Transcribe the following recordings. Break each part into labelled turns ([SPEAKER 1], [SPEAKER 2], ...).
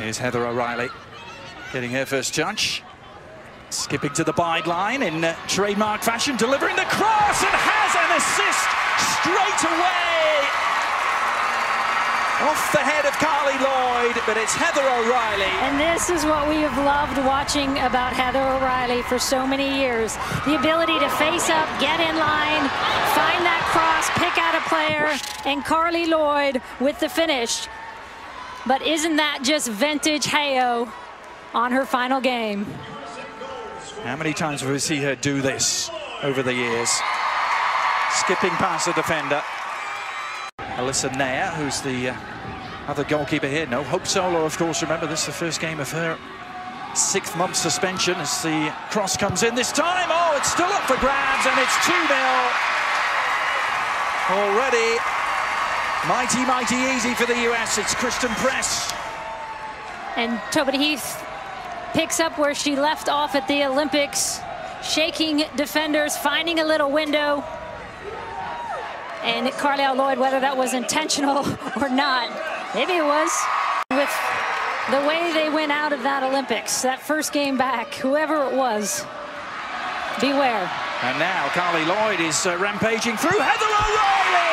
[SPEAKER 1] Here's Heather O'Reilly getting her first touch. Skipping to the byline in uh, trademark fashion, delivering the cross and has an assist straight away. Off the head of Carli Lloyd, but it's Heather O'Reilly.
[SPEAKER 2] And this is what we have loved watching about Heather O'Reilly for so many years. The ability to face up, get in line, find that cross, pick out a player, and Carli Lloyd with the finish. But isn't that just vintage Hayo on her final game?
[SPEAKER 1] How many times have we seen her do this over the years? Skipping past the defender. Alyssa Naeher, who's the uh, other goalkeeper here. No, Hope Solo, of course, remember this is the first game of her sixth month suspension as the cross comes in this time. Oh, it's still up for grabs and it's 2-0. Already mighty, mighty easy for the US. It's Christen Press.
[SPEAKER 2] And Tobin Heath picks up where she left off at the Olympics, shaking defenders, finding a little window. And Carli Lloyd, whether that was intentional or not, maybe it was, with the way they went out of that Olympics, that first game back, whoever it was, beware.
[SPEAKER 1] And now Carli Lloyd is uh, rampaging through Heather O'Reilly!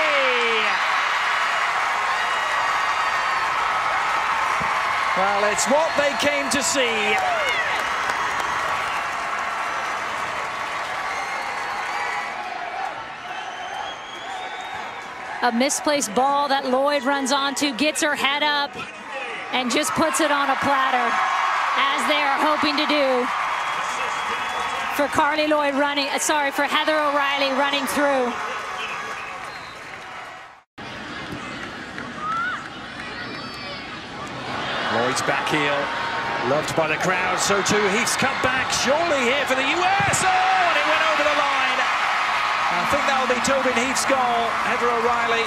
[SPEAKER 1] Well, it's what they came to see.
[SPEAKER 2] A misplaced ball that Lloyd runs onto, gets her head up, and just puts it on a platter, as they are hoping to do for Carli Lloyd running, uh, sorry, for Heather O'Reilly running through.
[SPEAKER 1] Lloyd's back heel, loved by the crowd, so too Heath's cut back, surely here for the US, oh, and it went over the line. I think that'll be Tobin Heath's goal. Heather O'Reilly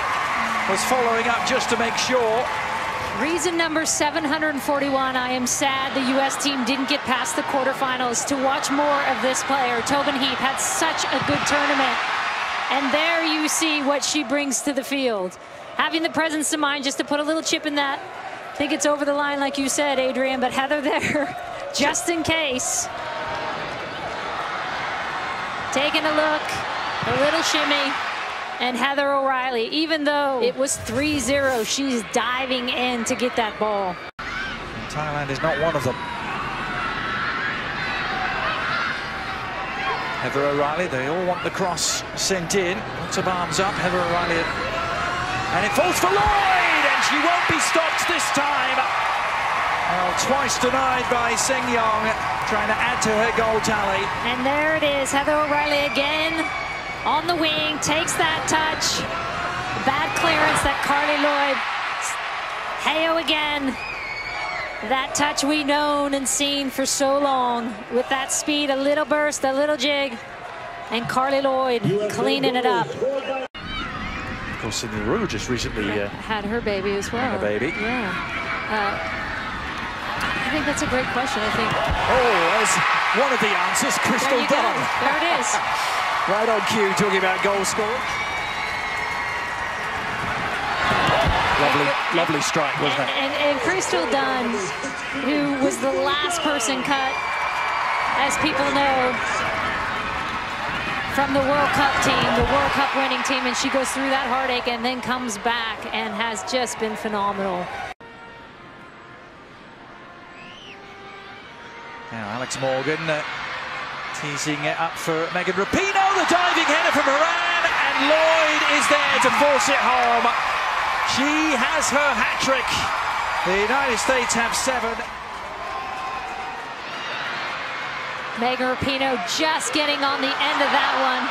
[SPEAKER 1] was following up just to make sure.
[SPEAKER 2] Reason number 741, I am sad the U.S. team didn't get past the quarterfinals to watch more of this player. Tobin Heath had such a good tournament. And there you see what she brings to the field. Having the presence of mind just to put a little chip in that. I think it's over the line like you said, Adrian, but Heather there, just in case. Taking a look, a little shimmy, and Heather O'Reilly, even though it was 3-0, she's diving in to get that ball.
[SPEAKER 1] And Thailand is not one of them. Heather O'Reilly, they all want the cross sent in. Lots of arms up, Heather O'Reilly. And it falls for Lloyd, and she won't be stopped this time. Well, twice denied by Seng Yong, trying to add to her goal tally.
[SPEAKER 2] And there it is, Heather O'Reilly again on the wing, takes that touch. Bad clearance that Carli Lloyd. Hayo again. That touch we known and seen for so long. With that speed, a little burst, a little jig. And Carli Lloyd cleaning it up.
[SPEAKER 1] Course, Sydney Leroux just recently uh,
[SPEAKER 2] had her baby as well.
[SPEAKER 1] Had a baby.
[SPEAKER 2] Yeah. Uh, I think that's a great question. I think.
[SPEAKER 1] Oh, there's one of the answers, Crystal
[SPEAKER 2] there
[SPEAKER 1] Dunn.
[SPEAKER 2] There it is.
[SPEAKER 1] Right on cue, talking about goal score. Lovely, lovely strike, wasn't
[SPEAKER 2] and,
[SPEAKER 1] it?
[SPEAKER 2] And, and Crystal Dunn, who was the last person cut, as people know, from the World Cup team, the World Cup winning team, and she goes through that heartache and then comes back and has just been phenomenal.
[SPEAKER 1] Now Alex Morgan uh, teasing it up for Megan Rapinoe, the diving header from Horan, and Lloyd is there to force it home. She has her hat-trick. The United States have seven.
[SPEAKER 2] Megan Rapinoe just getting on the end of that one.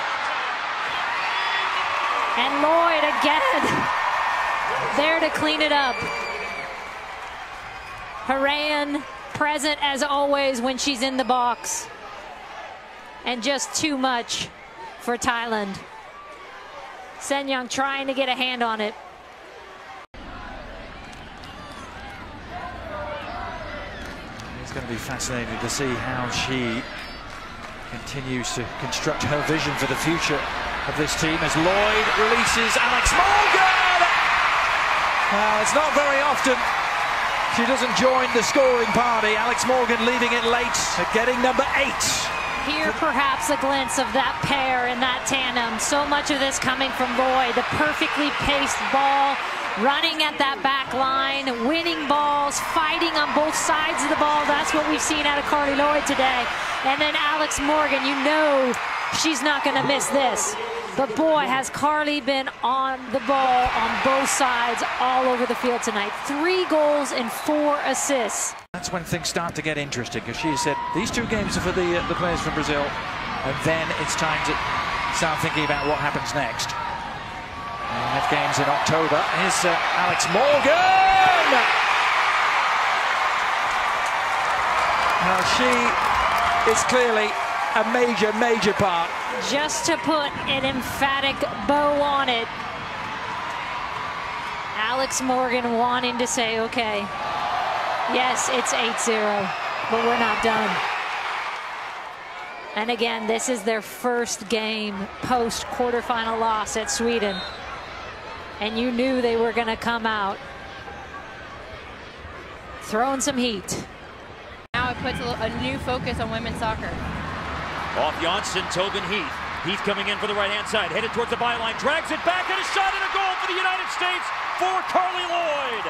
[SPEAKER 2] And Lloyd again, there to clean it up. Horan present as always when she's in the box. And just too much for Thailand. Sen Young trying to get a hand on it.
[SPEAKER 1] It's going to be fascinating to see how she continues to construct her vision for the future of this team as Lloyd releases Alex Morgan. It's not very often She doesn't join the scoring party. Alex Morgan leaving it late, uh, getting number eight.
[SPEAKER 2] Here, perhaps a glimpse of that pair and that tandem. So much of this coming from Lloyd. The perfectly paced ball, running at that back line, winning balls, fighting on both sides of the ball. That's what we've seen out of Carli Lloyd today. And then Alex Morgan, you know she's not going to miss this. But boy, has Carli been on the ball on both sides all over the field tonight. Three goals and four assists.
[SPEAKER 1] That's when things start to get interesting because she said these two games are for the, uh, the players from Brazil and then it's time to start thinking about what happens next. And we have games in October. Here's uh, Alex Morgan! Now she is clearly a major, major part.
[SPEAKER 2] Just to put an emphatic bow on it, Alex Morgan wanting to say, okay, yes, it's 8-0, but we're not done. And again, this is their first game post quarterfinal loss at Sweden. And you knew they were going to come out throwing some heat.
[SPEAKER 3] Now it puts a, a new focus on women's soccer.
[SPEAKER 4] Off Janssen, Tobin Heath. Heath coming in for the right-hand side, headed towards the byline, drags it back, and a shot and a goal for the United States for Carli Lloyd.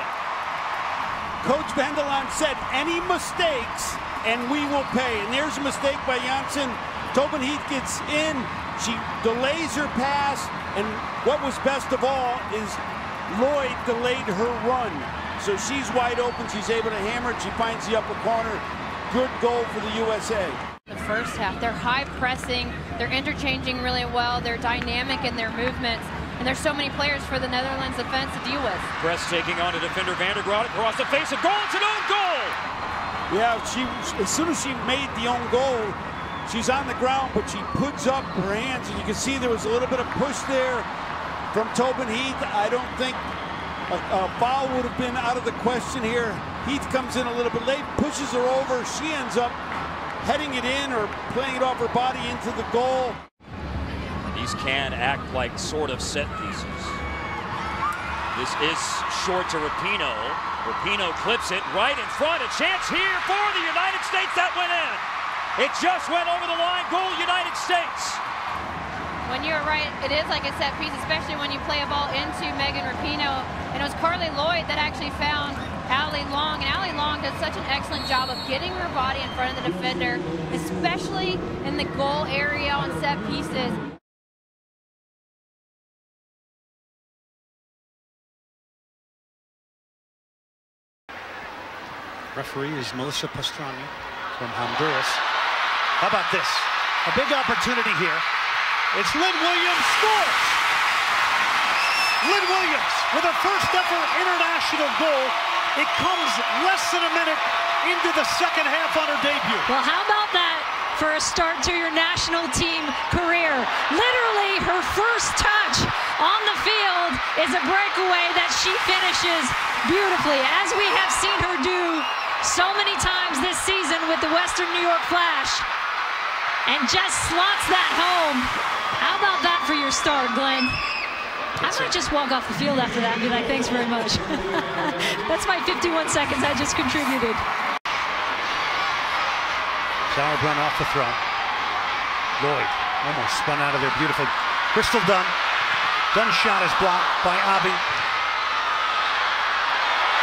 [SPEAKER 5] Coach Vanderlaan said, any mistakes, and we will pay. And there's a mistake by Janssen. Tobin Heath gets in. She delays her pass, and what was best of all is Lloyd delayed her run. So she's wide open. She's able to hammer it. She finds the upper corner. Good goal for the USA
[SPEAKER 3] the first half. They're high pressing, they're interchanging really well, they're dynamic in their movements, and there's so many players for the Netherlands defense to deal with.
[SPEAKER 4] Press taking on a defender van der Gragt across the face of goal. It's an own goal!
[SPEAKER 5] Yeah, she as soon as she made the own goal, she's on the ground, but she puts up her hands, and you can see there was a little bit of push there from Tobin Heath. I don't think a, a foul would have been out of the question here. Heath comes in a little bit late, pushes her over. She ends up heading it in or playing it off her body into the goal.
[SPEAKER 4] These can act like sort of set pieces. This is short to Rapinoe. Rapinoe clips it right in front. A chance here for the United States. That went in. It just went over the line. Goal, United States.
[SPEAKER 3] When you're right, it is like a set piece, especially when you play a ball into Megan Rapinoe. And it was Carli Lloyd that actually found Allie Long. And Allie Long does such an excellent job of getting her body in front of the defender, especially in the goal area on set pieces.
[SPEAKER 6] Referee is Melissa Pastrana from Honduras. How about this? A big opportunity here. It's Lynn Williams scores! Lynn Williams with her first ever international goal it comes less than a minute into the second half on her debut.
[SPEAKER 2] Well, how about that for a start to your national team career? Literally, her first touch on the field is a breakaway that she finishes beautifully, as we have seen her do so many times this season with the Western New York Flash. And just slots that home. How about that for your start, Glenn? I might just walk off the field after that and be like, thanks very much. That's my 51 seconds I just contributed.
[SPEAKER 6] Sauerbrunn off the throw. Lloyd almost spun out of there Beautiful. Crystal Dunn. Dunn shot is blocked by Avi.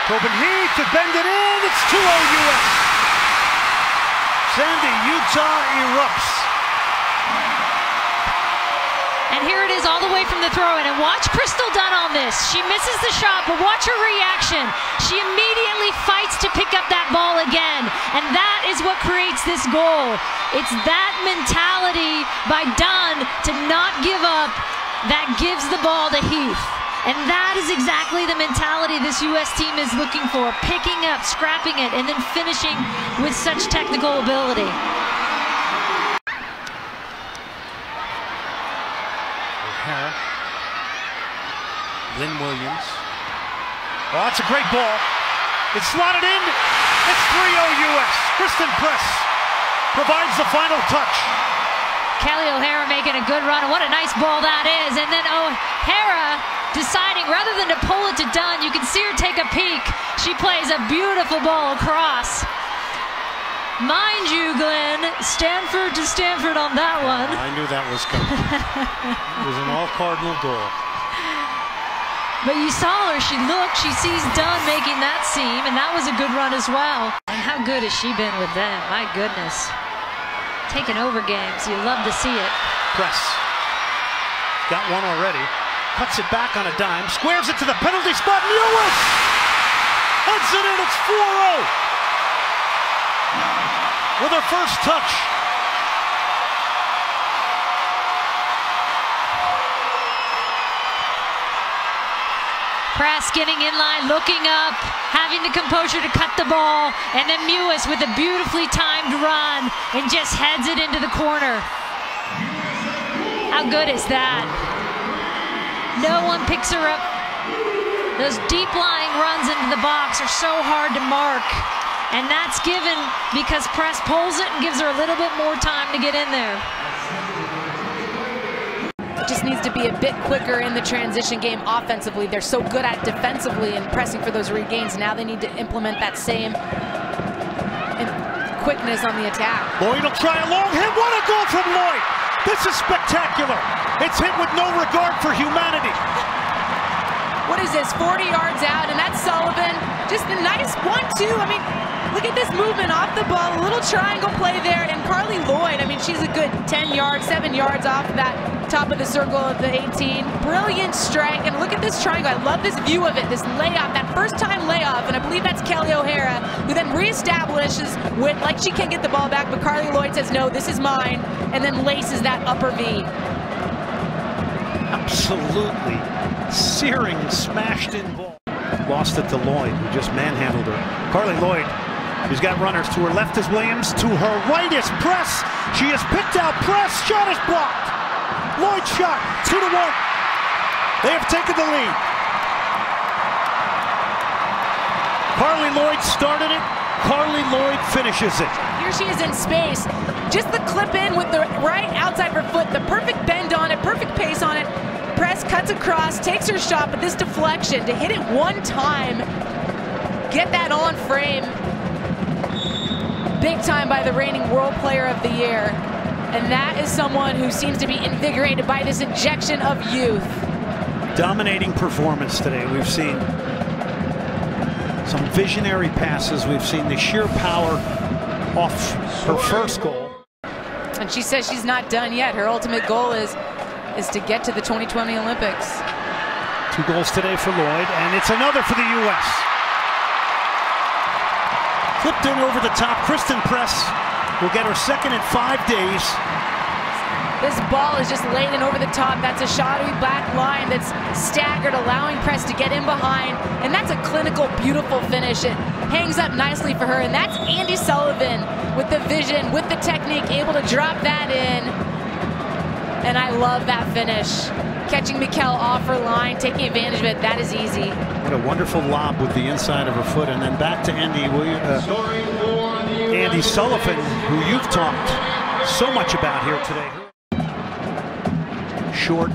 [SPEAKER 6] Tobin Heath to bend it in. It's 2-0 U.S. Sandy, Utah erupts.
[SPEAKER 2] And here it is all the way from the throw in. And watch Crystal Dunn on this. She misses the shot, but watch her reaction. She immediately fights to pick up that ball again. And that is what creates this goal. It's that mentality by Dunn to not give up that gives the ball to Heath. And that is exactly the mentality this U.S. team is looking for. Picking up, scrapping it, and then finishing with such technical ability.
[SPEAKER 6] O'Hara. Lynn Williams. Oh, that's a great ball. It's slotted in. It's 3-0 U.S. Christen Press provides the final touch.
[SPEAKER 2] Kelly O'Hara making a good run. What a nice ball that is. And then O'Hara deciding rather than to pull it to Dunn, you can see her take a peek. She plays a beautiful ball across. Mind you, Glenn, Stanford to Stanford on that one.
[SPEAKER 6] I knew that was coming. it was an all Cardinal goal.
[SPEAKER 2] But you saw her, she looked, she sees Dunn making that seam, and that was a good run as well. And how good has she been with them? My goodness. Taking over games, you love to see it.
[SPEAKER 6] Press. Got one already. Cuts it back on a dime, squares it to the penalty spot, Mewis! Heads it in, it's 4 0 with her first touch.
[SPEAKER 2] Press getting in line, looking up, having the composure to cut the ball, and then Mewis with a beautifully timed run and just heads it into the corner. How good is that? No one picks her up. Those deep lying runs into the box are so hard to mark. And that's given because Press pulls it and gives her a little bit more time to get in there.
[SPEAKER 7] Just needs to be a bit quicker in the transition game offensively. They're so good at defensively and pressing for those regains. Now they need to implement that same quickness on the attack.
[SPEAKER 6] Lloyd will try a long hit. What a goal from Lloyd! This is spectacular. It's hit with no regard for humanity.
[SPEAKER 7] What is this, 40 yards out, and that's Sullivan. Just a nice one-two. I mean, Look at this movement off the ball, a little triangle play there, and Carli Lloyd, I mean, she's a good 10 yards, 7 yards off that top of the circle of the 18. Brilliant strike, and look at this triangle. I love this view of it, this layoff, that first time layoff, and I believe that's Kelly O'Hara, who then reestablishes with, like she can't get the ball back, but Carli Lloyd says, no, this is mine, and then laces that upper V.
[SPEAKER 6] Absolutely searing, smashed in ball. Lost it to Lloyd, who just manhandled her. Carli Lloyd She's got runners to her left is Williams, to her right is Press. She has picked out Press. Shot is blocked. Lloyd shot, two to one. They have taken the lead. Carli Lloyd started it. Carli Lloyd finishes it.
[SPEAKER 7] Here she is in space. Just the clip in with the right outside her foot. The perfect bend on it, perfect pace on it. Press cuts across, takes her shot, but this deflection to hit it one time, get that on frame, big time by the reigning World Player of the Year. And that is someone who seems to be invigorated by this injection of youth.
[SPEAKER 6] Dominating performance today. We've seen some visionary passes. We've seen the sheer power off her first goal.
[SPEAKER 7] And she says she's not done yet. Her ultimate goal is, is to get to the 2020 Olympics.
[SPEAKER 6] Two goals today for Lloyd, and it's another for the U.S. Flipped in over the top. Christen Press will get her second in five days.
[SPEAKER 7] This ball is just laid in over the top. That's a shadowy back line that's staggered, allowing Press to get in behind. And that's a clinical, beautiful finish. It hangs up nicely for her. And that's Andi Sullivan with the vision, with the technique, able to drop that in. And I love that finish catching Mikkel off her line, taking advantage of it. That is easy.
[SPEAKER 6] What a wonderful lob with the inside of her foot. And then back to Andi, William, uh, Andi Sullivan, who you've talked so much about here today. Short,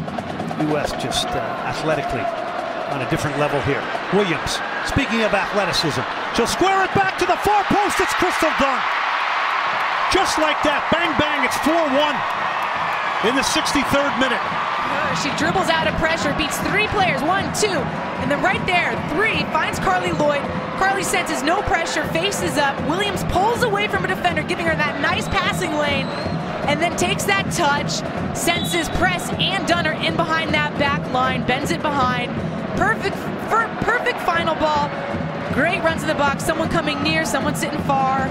[SPEAKER 6] U.S. just uh, athletically on a different level here. Williams, speaking of athleticism, she'll square it back to the far post. It's Crystal Dunn. Just like that, bang, bang, it's 4-1 in the 63rd minute.
[SPEAKER 7] She dribbles out of pressure, beats three players, one, two, and then right there, three, finds Carli Lloyd. Carli senses no pressure, faces up. Williams pulls away from a defender, giving her that nice passing lane, and then takes that touch, senses press and Dunner in behind that back line, bends it behind. Perfect, perfect final ball. Great runs in the box, someone coming near, someone sitting far.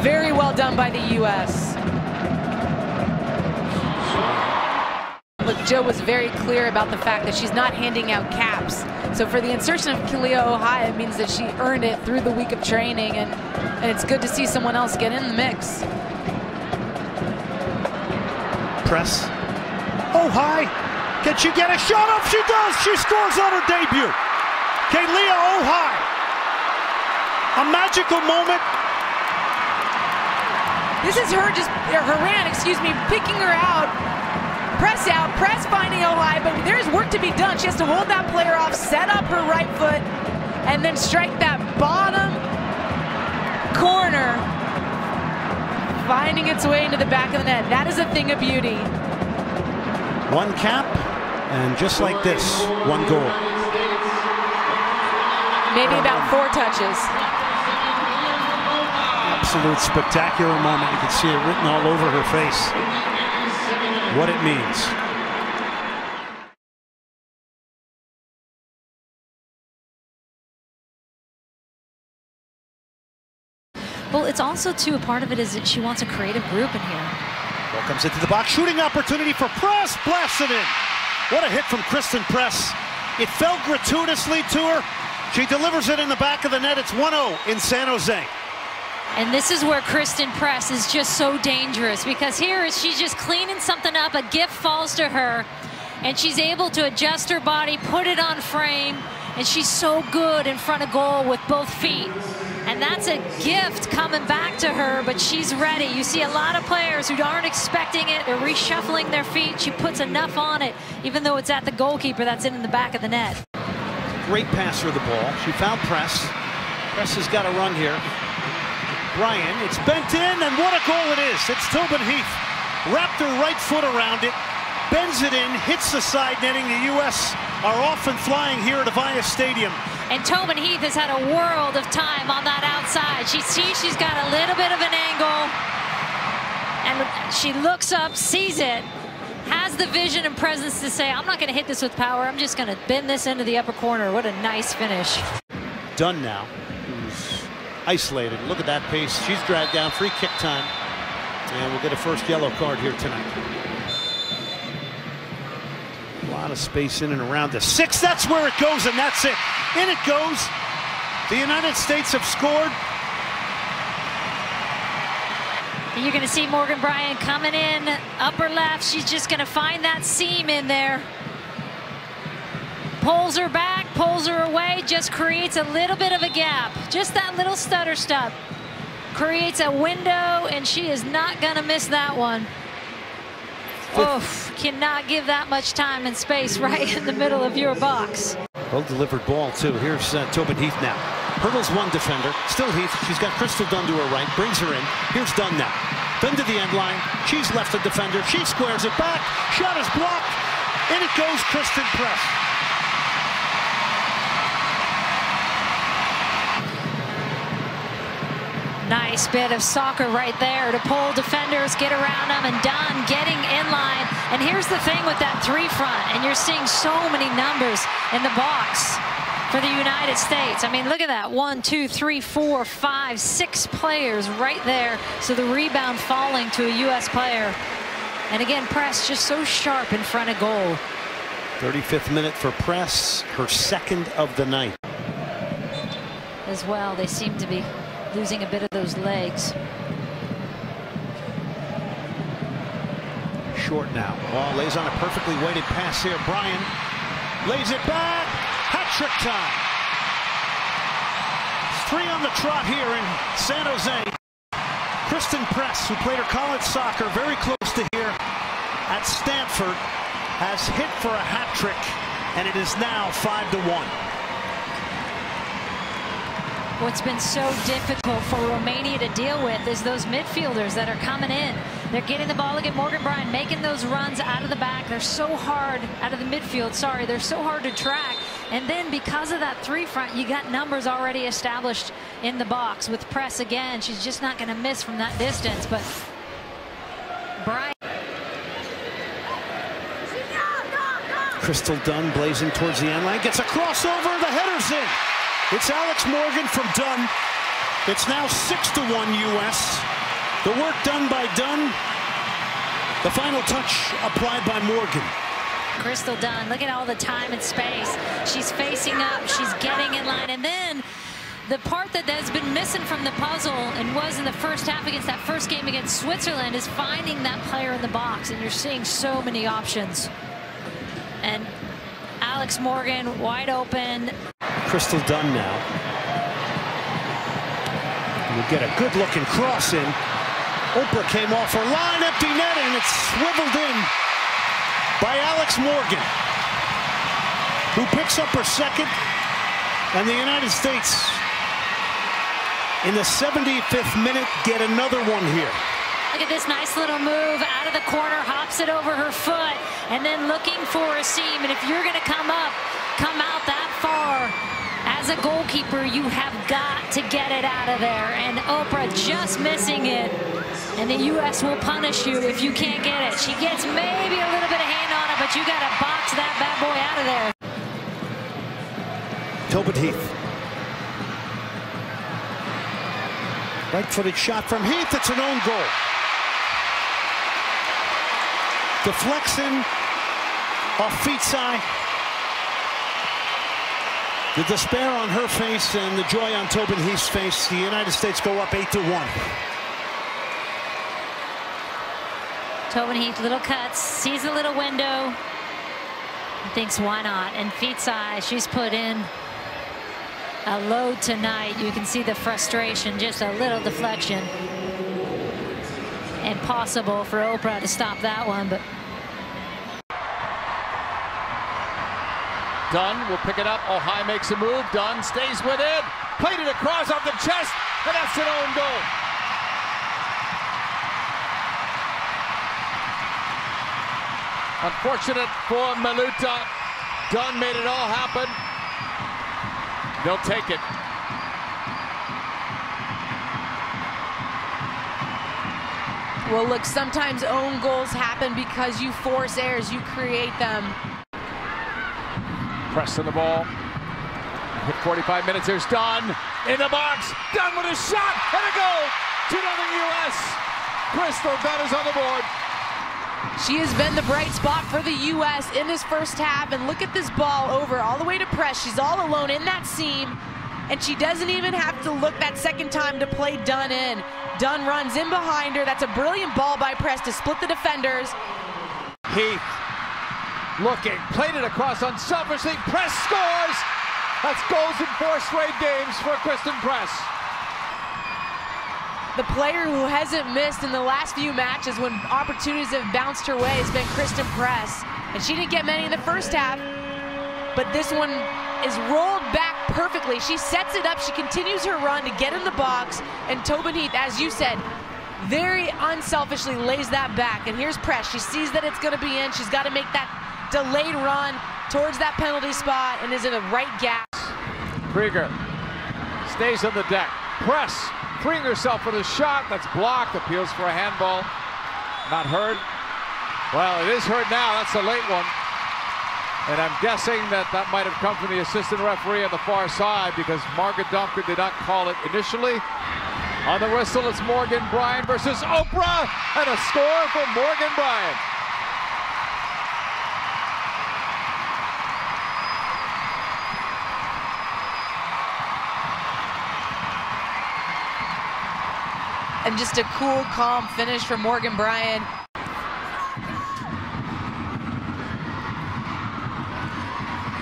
[SPEAKER 7] Very well done by the U.S. Look, Joe was very clear about the fact that she's not handing out caps. So for the insertion of Kealia Ohai, it means that she earned it through the week of training, and, and it's good to see someone else get in the mix.
[SPEAKER 6] Press. Ohai, can she get a shot up? She does. She scores on her debut. Kealia Ohai. A magical moment.
[SPEAKER 7] This is her just, or Horan, excuse me, picking her out. Press out, press finding Ohai, but there's work to be done. She has to hold that player off, set up her right foot, and then strike that bottom corner, finding its way into the back of the net. That is a thing of beauty.
[SPEAKER 6] One cap, and just like this, one goal.
[SPEAKER 7] Maybe about four touches.
[SPEAKER 6] Absolute spectacular moment. You can see it written all over her face. What it means.
[SPEAKER 2] Well, it's also, too, a part of it is that she wants a creative group in here.
[SPEAKER 6] Ball comes into the box. Shooting opportunity for Press. Blasts it in. What a hit from Christen Press. It fell gratuitously to her. She delivers it in the back of the net. It's 1-0 in San Jose.
[SPEAKER 2] And this is where Christen Press is just so dangerous because here is she's just cleaning something up. A gift falls to her, and she's able to adjust her body, put it on frame, and she's so good in front of goal with both feet. And that's a gift coming back to her, but she's ready. You see a lot of players who aren't expecting it. They're reshuffling their feet. She puts enough on it, even though it's at the goalkeeper that's in the back of the net.
[SPEAKER 6] Great passer of the ball. She found Press. Press has got a run here. Brian, it's bent in, and what a goal it is. It's Tobin Heath. Wrapped her right foot around it, bends it in, hits the side netting. The U.S. are off and flying here at Avaya Stadium.
[SPEAKER 2] And Tobin Heath has had a world of time on that outside. She sees she's got a little bit of an angle, and she looks up, sees it, has the vision and presence to say, I'm not going to hit this with power. I'm just going to bend this into the upper corner. What a nice finish.
[SPEAKER 6] Done now, isolated. Look at that pace. She's dragged down. Free kick time. And we'll get a first yellow card here tonight. A lot of space in and around the six. That's where it goes, and that's it. In it goes. The United States have scored.
[SPEAKER 2] You're going to see Morgan Brian coming in, upper left. She's just going to find that seam in there. Pulls her back, pulls her away, just creates a little bit of a gap. Just that little stutter step. Creates a window, and she is not going to miss that one. Oof, cannot give that much time and space right in the middle of your box.
[SPEAKER 6] Well delivered ball, too. Here's uh, Tobin Heath now. Hurdles one defender. Still Heath. She's got Crystal Dunn to her right. Brings her in. Here's Dunn now. Dunn to the end line. She's left the defender. She squares it back. Shot is blocked. In it goes Christen Press.
[SPEAKER 2] Nice bit of soccer right there to pull defenders, get around them, and Dunn getting in line. And here's the thing with that three front, and you're seeing so many numbers in the box for the United States. I mean, look at that. One, two, three, four, five, six players right there. So the rebound falling to a U.S. player. And again, Press just so sharp in front of goal.
[SPEAKER 6] 35th minute for Press, her second of the night.
[SPEAKER 2] As well, they seem to be losing a bit of those legs.
[SPEAKER 6] Short now. Ball lays on a perfectly weighted pass here. Brian lays it back. Hat trick time. Three on the trot here in San Jose. Christen Press, who played her college soccer very close to here at Stanford, has hit for a hat trick, and it is now five to one.
[SPEAKER 2] What's been so difficult for Romania to deal with is those midfielders that are coming in. They're getting the ball again. Morgan Brian making those runs out of the back. They're so hard out of the midfield. Sorry, they're so hard to track. And then because of that three front, you got numbers already established in the box. With press again, she's just not going to miss from that distance. But Brian.
[SPEAKER 6] Crystal Dunn blazing towards the end line. Gets a crossover. The header's in. It's Alex Morgan from Dunn. It's now 6 to 1 U.S. The work done by Dunn. The final touch applied by Morgan.
[SPEAKER 2] Crystal Dunn, look at all the time and space. She's facing up, she's getting in line, and then the part that has been missing from the puzzle and was in the first half against that first game against Switzerland is finding that player in the box, and you're seeing so many options. And Alex Morgan wide open.
[SPEAKER 6] Crystal Dunn now. We'll get a good looking cross in. Oprah came off her line, empty net, and it's swiveled in by Alex Morgan, who picks up her second, and the United States in the 75th minute get another one here.
[SPEAKER 2] Look at this nice little move out of the corner, hops it over her foot, and then looking for a seam. And if you're going to come up, come out that as a goalkeeper, you have got to get it out of there. And Oprah just missing it. And the U.S. will punish you if you can't get it. She gets maybe a little bit of hand on it, but you got to box that bad boy out of there.
[SPEAKER 6] Tobin Heath. Right-footed shot from Heath. It's an own goal. Deflection off feet side. The despair on her face and the joy on Tobin Heath's face. The United States go up 8 to 1.
[SPEAKER 2] Tobin Heath, little cuts, sees a little window, thinks why not. And Feetsai, she's put in a load tonight. You can see the frustration, just a little deflection. Impossible for Oprah to stop that one, but
[SPEAKER 8] Dunn will pick it up. Ohai makes a move. Dunn stays with it. Played it across off the chest, and that's an own goal. Unfortunate for Maluta. Dunn made it all happen. They'll take it.
[SPEAKER 7] Well, look, sometimes own goals happen because you force errors, you create them.
[SPEAKER 8] Press on the ball. Hit 45 minutes. There's Dunn in the box. Dunn with a shot and a goal. 2 0 U.S. Crystal Dunn is on the board.
[SPEAKER 7] She has been the bright spot for the U.S. in this first half. And look at this ball over all the way to press. She's all alone in that seam. And she doesn't even have to look that second time to play Dunn in. Dunn runs in behind her. That's a brilliant ball by Press to split the defenders.
[SPEAKER 8] Heath looking, played it across unselfishly. Press scores. That's goals in four straight games for Christen Press.
[SPEAKER 7] The player who hasn't missed in the last few matches when opportunities have bounced her way has been Christen Press. And she didn't get many in the first half, but this one is rolled back perfectly. She sets it up, she continues her run to get in the box, and Tobin Heath, as you said, very unselfishly lays that back. And here's Press. She sees that it's going to be in. She's got to make that delayed run towards that penalty spot and is in the right gap.
[SPEAKER 8] Krieger stays on the deck. Press freeing herself with a shot that's blocked. Appeals for a handball. Not heard. Well, it is heard now. That's a late one. And I'm guessing that that might have come from the assistant referee on the far side because Margaret Domker did not call it initially. On the whistle, it's Morgan Brian versus Oprah, and a score for Morgan Brian.
[SPEAKER 7] And just a cool, calm finish from Morgan Brian.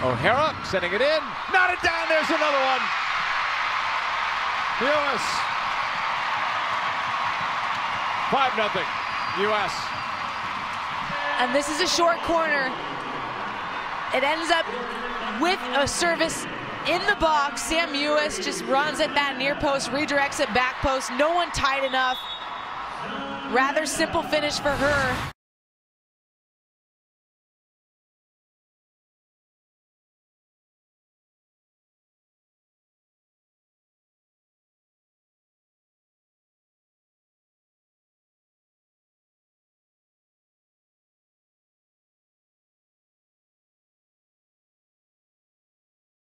[SPEAKER 8] O'Hara setting it in. Not it down. There's another one. U.S. 5 nothing. U.S.
[SPEAKER 7] And this is a short corner. It ends up with a service in the box. Sam Mewis just runs at that near post, redirects it back post. No one tight enough. Rather simple finish for her.